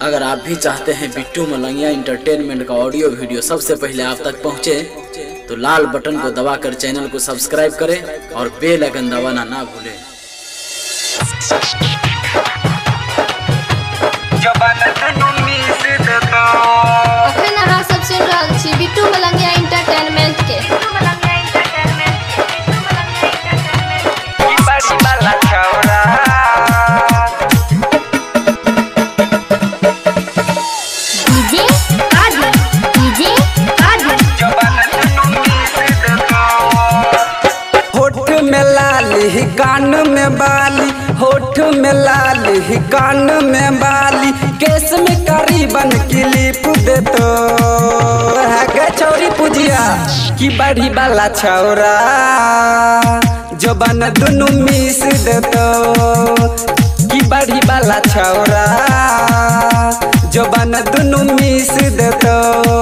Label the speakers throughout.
Speaker 1: अगर आप भी चाहते हैं बिट्टू मलंगिया इंटरटेनमेंट का ऑडियो वीडियो सबसे पहले आप तक पहुँचे, तो लाल बटन को दबाकर चैनल को सब्सक्राइब करें और बेल आइकन दबाना ना भूलें।
Speaker 2: में लाली कान में बाली। केस में करीबन क्लिप दे तो। छौरी पुजिया की बड़ी वाला छौरा। जो बन दुनु मिस दे तो। की बड़ी वाला छौरा। जो बन दुनु मिस दे तो।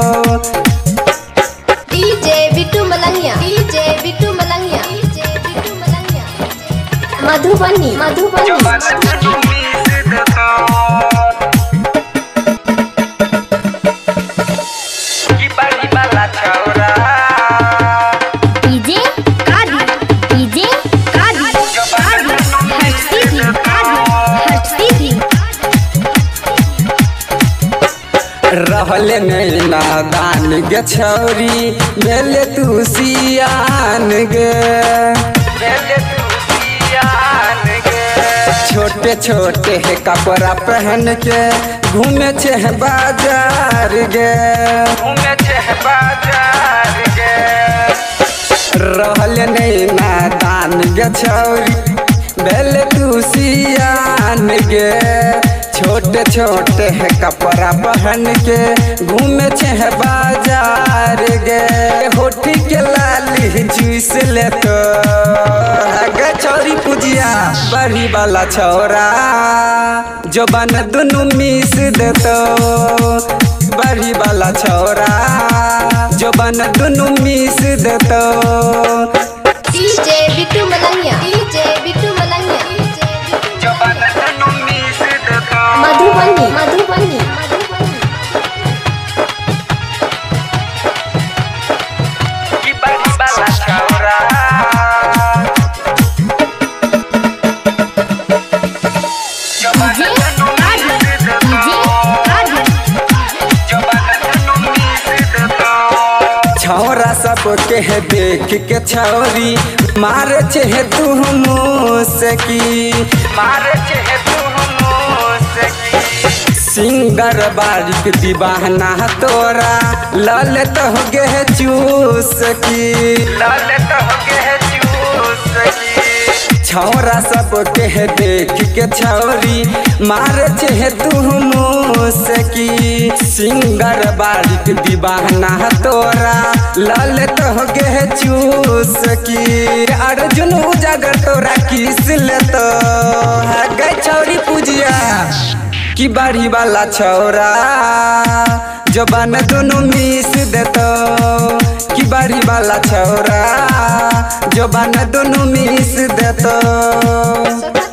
Speaker 3: मधुबनी मधुबनी।
Speaker 2: रहले नहीं नादान गे छौरी मेले तू सियान गे। छोटे है कपड़ा पहन के घूमे छे बाज़ार गे घूमे छे बाज़ार गे रहले नहीं नादान गे छौरी बेले तू सियान गे छोटे छोटे है कपड़ा पहन के घूमे छे बाज़ार गे होठी के लाली जूस ले तो बड़ी वाला छौरा। जो बन दुनु मिस दे तो बड़ी वाला छौरा जो बन दुनु मिस दे तो
Speaker 3: DJ Bittu Malangiya DJ Bittu Malangiya DJ Bittu Madhubani Madhubani.
Speaker 2: सब के देख के छौरी मारे छे तू सकी मारे छे तू सिंगर बारिक दीवाना तोरा। लल हो गे चूसकी। तो हो गे चूसकी। छौरा सब के देख के छौरी मार छे तू मुसकी। सिंगर बारिक दीवाना तोरा ललत हो गे चूसकी। अर्जुन उजागर तोरा किस ले तो है गे छौरी पूजिया, की बारी वाला छौरा जो बन दुनु मिस देतो की बारी वाला छौरा जो दोनों मिस देतो
Speaker 3: सदा